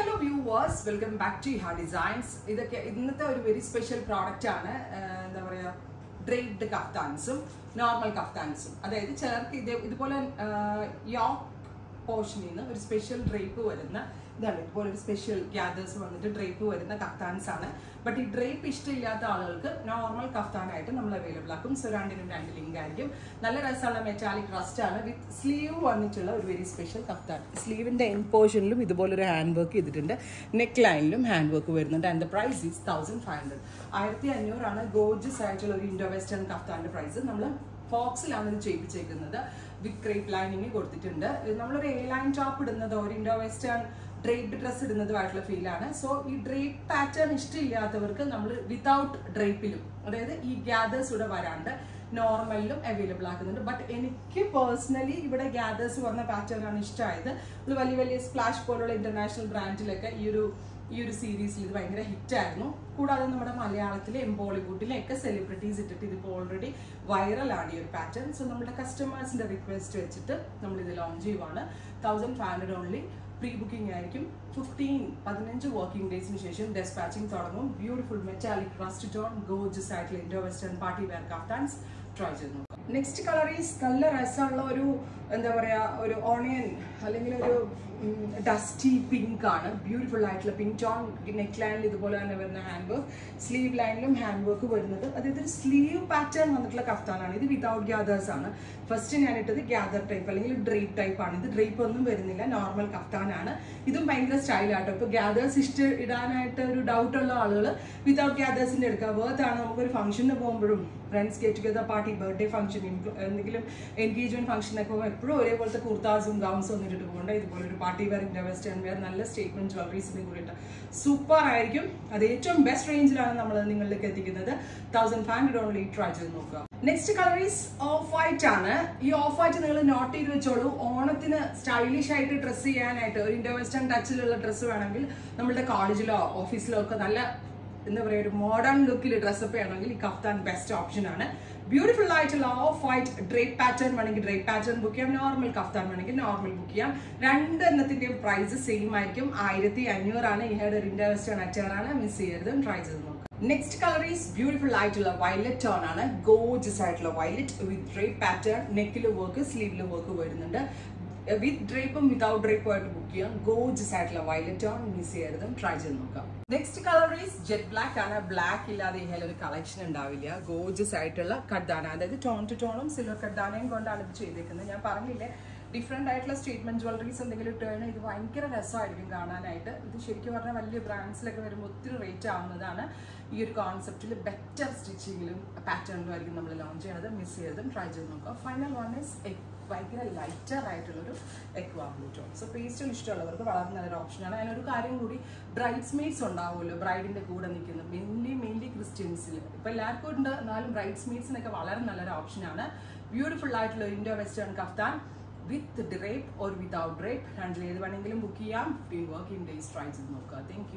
Hello viewers welcome back to ഹാ designs ഇതൊക്കെ ഇന്നത്തെ ഒരു വെരി സ്പെഷ്യൽ പ്രോഡക്റ്റ് ആണ്. എന്താ പറയുക ഡ്രെയ്ഡ് കഫ്താൻസും നോർമൽ കഫ്താൻസും അതായത് ചിലർക്ക് ഇതേ ഇതുപോലെ യോക്ക് പോർഷനിൽ നിന്ന് ഒരു സ്പെഷ്യൽ ഡ്രേപ്പ് വരുന്ന ഇതാണ്. ഇതുപോലെ ഒരു സ്പെഷ്യൽ ഗ്യാദേഴ്സ് വന്നിട്ട് ഡ്രേപ്പ് വരുന്ന കഫ്താൻസ് ആണ്. ബട്ട് ഈ ഡ്രേപ്പ് ഇഷ്ടമില്ലാത്ത ആളുകൾക്ക് നോർമൽ കഫ്താനായിട്ട് നമ്മൾ അവൈലബിൾ ആക്കും. സോ രണ്ടിനും രണ്ട് ലിങ്ക് ആയിരിക്കും. നല്ല രസമുള്ള മെറ്റാലിക് റസ്റ്റ് ആണ്. വിത്ത് സ്ലീവ് വന്നിട്ടുള്ള ഒരു വെരി സ്പെഷ്യൽ കഫ്താൻ. സ്ലീവിന്റെ എൻ പോർഷനിലും ഇതുപോലൊരു ഹാൻഡ് വർക്ക് ചെയ്തിട്ടുണ്ട്. നെക്ക് ലൈനിലും ഹാൻഡ് വർക്ക് വരുന്നുണ്ട്. And the price is thousand five hundred ആയിരത്തി അഞ്ഞൂറാണ് ഗോർജസ് ആയിട്ടുള്ള ഒരു ഇൻഡോ വെസ്റ്റേൺ കഫ്താന്റെ പ്രൈസ് നമ്മൾ ഫോക്സിലാണ് ഇത് ചെയ്യിപ്പിച്ചേക്കുന്നത്. വിത്ത് ക്രേപ്പ് ലൈനിങ് കൊടുത്തിട്ടുണ്ട് നമ്മളൊരു എ ലൈൻ ടോപ്പ് ഇടുന്നത് ഒരു ഇൻഡോ വെസ്റ്റേൺ ഡ്രേപ്പ് ഡ്രസ് ഇടുന്നതുമായിട്ടുള്ള ഫീലാണ് സോ ഈ ഡ്രേപ്പ് പാറ്റേൺ ഇഷ്ടമില്ലാത്തവർക്ക് നമ്മൾ വിതൗട്ട് ഡ്രേപ്പിലും അതായത് ഈ ഗ്യാദേഴ്സ് ഇവിടെ വരാണ്ട് നോർമലിലും അവൈലബിൾ ആക്കുന്നുണ്ട്. ബട്ട് എനിക്ക് പേഴ്സണലി ഇവിടെ ഗ്യാദേഴ്സ് പറഞ്ഞ പാറ്റേൺ ആണ് ഇഷ്ടമായത്. നമ്മൾ വലിയ വലിയ സ്പ്ലാഷ് പോലുള്ള ഇന്റർനാഷണൽ ബ്രാൻഡിലൊക്കെ ഈ ഒരു ഈ ഒരു സീരീസിൽ ഇത് ഭയങ്കര ഹിറ്റായിരുന്നു കൂടാതെ നമ്മുടെ മലയാളത്തിലെയും ബോളിവുഡിലെയൊക്കെ സെലിബ്രിറ്റീസ് ഇട്ടിട്ട് ഇതിപ്പോൾ ഓൾറെഡി വൈറലാണ് ഈ ഒരു പാറ്റേൺ സോ നമ്മുടെ കസ്റ്റമേഴ്സിന്റെ റിക്വസ്റ്റ് വെച്ചിട്ട് നമ്മൾ ഇത് ലോഞ്ച് ചെയ്യുവാണ്. Thousand five hundred only pre booking ആയിരിക്കും. ഫിഫ്റ്റീൻ പതിനഞ്ച് വർക്കിംഗ് ഡേയ്സിന് ശേഷം ഡെസ്പാച്ചിങ് തുടങ്ങും. Beautiful metallic rust tone gorgeous ആയിട്ടുള്ള Indo western party wear kaftans try ചെയ്ത് നോക്കാം നെക്സ്റ്റ് കളർ ഈസ് നല്ല രസമുള്ള ഒരു എന്താ പറയുക ഒരു ഓണിയൻ അല്ലെങ്കിൽ ഒരു ഡസ്റ്റി പിങ്ക് ആണ്. ബ്യൂട്ടിഫുൾ ആയിട്ടുള്ള പിങ്ക് ടോൺ നെക്ക് ലൈനിൽ ഇതുപോലെ തന്നെ വരുന്ന ഹാൻഡ് വർക്ക് സ്ലീവ് ലൈനിലും ഹാൻഡ് വർക്ക് വരുന്നത്. അതായത് ഒരു സ്ലീവ് പാറ്റേൺ വന്നിട്ടുള്ള കഫ്താനാണ്. ഇത് വിതൗട്ട് ഗ്യാദേഴ്സ് ആണ്. ഫസ്റ്റ് ഞാൻ ഇട്ടത് ഗ്യാദർ ടൈപ്പ് അല്ലെങ്കിൽ ഡ്രേപ്പ് ടൈപ്പ് ആണ്. ഇത് ഡ്രേപ്പ് ഒന്നും വരുന്നില്ല. നോർമൽ കഫ്താനാണ്. ഇതും ഭയങ്കര സ്റ്റൈലാട്ടോ ഇപ്പോൾ ഗ്യാദേഴ്സ് ഇഷ്ട ഇടാനായിട്ട് ഒരു ഡൗട്ട് ഉള്ള ആളുകൾ വിതൗട്ട് ഗ്യാദേഴ്സിന്റെ എടുക്കുക. വേർത്താണ് നമുക്കൊരു ഫംഗ്ഷന് പോകുമ്പോഴും friends get together party birthday function എന്തെങ്കിലും എൻഗേജ്മെന്റ് ഫംഗ്ഷനൊക്കെ പോകുമ്പോൾ എപ്പോഴും ഒരേപോലത്തെ കുർത്താസും ഗൗൺസും ഒന്നും ഇട്ടിട്ട് പോകണ്ട. ഇതുപോലെ ഒരു party wear India western wear നല്ല സ്റ്റേറ്റ്മെന്റ് ജ്വല്ലറീസിന്റെ കൂടി ഇട്ട്. സൂപ്പർ ആയിരിക്കും. അത് ഏറ്റവും ബെസ്റ്റ് റേഞ്ചിലാണ് നമ്മൾ നിങ്ങളിലേക്ക് എത്തിക്കുന്നത്. Thousand five hundred only try ചെയ്ത് നോക്കുക. Next colour is off white ആണ്. ഈ ഓഫ് വൈറ്റ് നിങ്ങൾ നോട്ട് ചെയ്ത് വെച്ചോളൂ. ഓണത്തിന് സ്റ്റൈലിഷ് ആയിട്ട് ഡ്രസ്സ് ചെയ്യാനായിട്ട് ഒരു ഇന്ത്യ വെസ്റ്റേൺ ടച്ചിലുള്ള ഡ്രസ്സ് വേണമെങ്കിൽ നമ്മളുടെ കോളേജിലോ ഓഫീസിലോ ഒക്കെ നല്ല എന്താ പറയുക ഒരു മോഡേൺ ലുക്കിൽ ഡ്രസ്സപ്പ് ചെയ്യണമെങ്കിൽ ഈ കഫ്താൻ ബെസ്റ്റ് ഓപ്ഷൻ ആണ്. ബ്യൂട്ടിഫുൾ ആയിട്ടുള്ള ഓഫ് വൈറ്റ് ഡ്രേപ്പ് പാറ്റേൺ വേണമെങ്കിൽ ഡ്രേപ്പ് പാറ്റേൺ ബുക്ക് ചെയ്യാം. നോർമൽ കഫ്താൻ വേണമെങ്കിൽ നോർമൽ ബുക്ക് ചെയ്യാം. രണ്ട് രണ്ടെണ്ണത്തിന്റെയും പ്രൈസ് സെയിം ആയിരിക്കും. ആയിരത്തി അഞ്ഞൂറാണ് ഈ ഒരു ഇന്ത്യ വെസ്റ്റേൺ അച്ചാറാണ് മിസ് ചെയ്യരുത്. ട്രൈ ചെയ്ത് നോക്കാം. നെക്സ്റ്റ് കളർ ഈസ് ബ്യൂട്ടിഫുൾ ആയിട്ടുള്ള വയലറ്റ് ടോൺ ആണ്. ഗോജസ് ആയിട്ടുള്ള വയലറ്റ് വിത്ത് ഡ്രേപ്പ് പാറ്റേൺ നെക്കിൽ വർക്ക് സ്ലീവിൽ വർക്ക് വരുന്നുണ്ട്. വിത്ത് ഡ്രേപ്പും വിതൗട്ട് ഡ്രേപ്പും ആയിട്ട് ബുക്ക് ചെയ്യാം. ഗോജസ് ആയിട്ടുള്ള വയലറ്റ് ആണ്. മിസ് ചെയ്യരുതും. ട്രൈ ചെയ്ത് നോക്കാം. Next colour is jet black ആണ്. ബ്ലാക്ക് ഇല്ലാതെ ഇങ്ങനെ ഒരു കളക്ഷൻ ഉണ്ടാവില്ല. ഗോജസ് ആയിട്ടുള്ള കഡ്ദാന അതായത് ടോൺ ടു ടോണും സിൽവർ കഡ്ദാനയും കൊണ്ടാണ് ഇത് ചെയ്തേക്കുന്നത്. ഞാൻ പറഞ്ഞില്ലേ ഡിഫറെന്റ് ആയിട്ടുള്ള സ്റ്റേറ്റ്മെന്റ് ജ്വല്ലറീസ് എന്തെങ്കിലും ഇട്ട് കഴിഞ്ഞാൽ ഇത് ഭയങ്കര രസമായിരിക്കും കാണാനായിട്ട്. ഇത് ശരിക്കും പറഞ്ഞാൽ വലിയ ബ്രാൻഡ്സിലൊക്കെ വരുമ്പോൾ ഒത്തിരി റേറ്റ് ആവുന്നതാണ് ഈ ഒരു കോൺസെപ്റ്റിൽ ബെറ്റർ സ്റ്റിച്ചിങ്ങിലും പാറ്റേണിലും ആയിരിക്കും നമ്മൾ ലോഞ്ച് ചെയ്യണത്. മിസ് ചെയ്തതും ട്രൈ ചെയ്ത് നോക്കുക ഫൈനൽ വൺ ഇസ് ഭയങ്കര ലൈറ്റർ ആയിട്ടുള്ളൊരു എക്വാ ബ്ലൂ ടോൺ സോ പേസ്റ്റും ഇഷ്ടമുള്ളവർക്ക് വളരെ നല്ലൊരു ഓപ്ഷനാണ് അതിനൊരു കാര്യം കൂടി ബ്രൈഡ്സ് മെയ്ഡ്സ് ഉണ്ടാവുമല്ലോ ബ്രൈഡിന്റെ കൂടെ നിൽക്കുന്നത് മെയിൻലി മെയിൻലി ക്രിസ്ത്യൻസിൽ ഇപ്പോൾ എല്ലാവർക്കും ഉണ്ട് എന്നാലും ബ്രൈഡ്സ് മെയ്ഡ്സിനൊക്കെ വളരെ നല്ലൊരു ഓപ്ഷനാണ് ബ്യൂട്ടിഫുൾ ആയിട്ടുള്ള Indo western kaftan with drape or without drape രണ്ടിൽ ഏത് വേണമെങ്കിലും ബുക്ക് ചെയ്യാം. ഫിഫ്റ്റീൻ വർക്കിംഗ് ഡേയ്സ് ട്രൈ ചെയ്ത് നോക്കുക. താങ്ക്